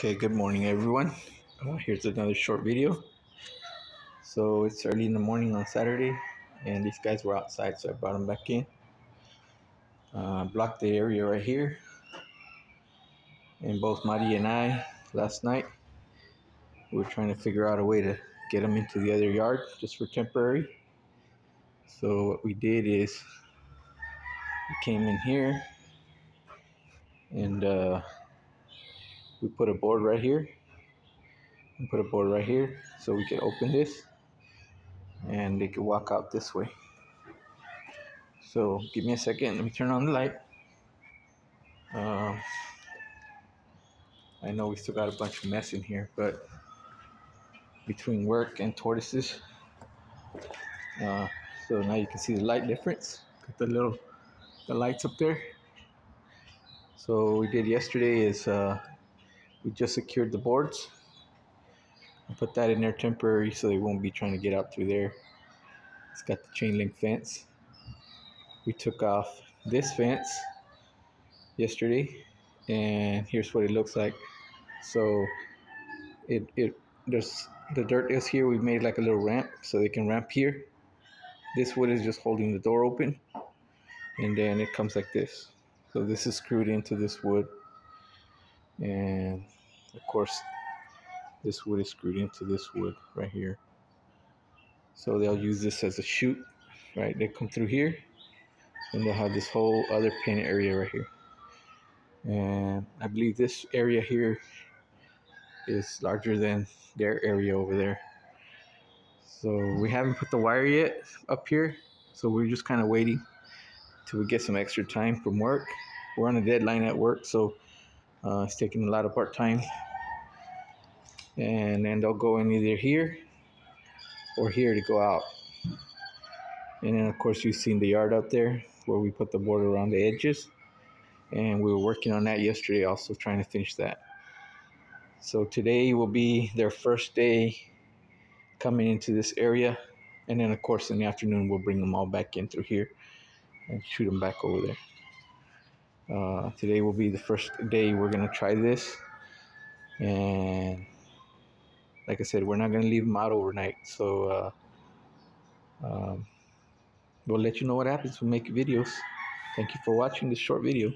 Okay, good morning everyone. Uh, here's another short video. So it's early in the morning on Saturday and these guys were outside so I brought them back in. Uh, blocked the area right here. And both Mari and I last night we were trying to figure out a way to get them into the other yard just for temporary. So what we did is we came in here and uh, we put a board right here. And put a board right here so we can open this and they can walk out this way. So give me a second. Let me turn on the light. Um, I know we still got a bunch of mess in here but between work and tortoises uh, so now you can see the light difference. Got the little the lights up there. So we did yesterday is uh, we just secured the boards. I put that in there temporary so they won't be trying to get out through there. It's got the chain link fence. We took off this fence yesterday and here's what it looks like. So it it there's the dirt is here. We made like a little ramp so they can ramp here. This wood is just holding the door open and then it comes like this. So this is screwed into this wood and of course this wood is screwed into this wood right here. So they'll use this as a chute right? They come through here and they'll have this whole other pin area right here. And I believe this area here is larger than their area over there. So we haven't put the wire yet up here so we're just kind of waiting till we get some extra time from work. We're on a deadline at work so uh, it's taking a lot of part time. And then they'll go in either here or here to go out. And then, of course, you've seen the yard out there where we put the board around the edges. And we were working on that yesterday, also trying to finish that. So today will be their first day coming into this area. And then, of course, in the afternoon, we'll bring them all back in through here and shoot them back over there. Uh, today will be the first day we're gonna try this, and like I said, we're not gonna leave them out overnight. So uh, um, we'll let you know what happens. We'll make videos. Thank you for watching this short video.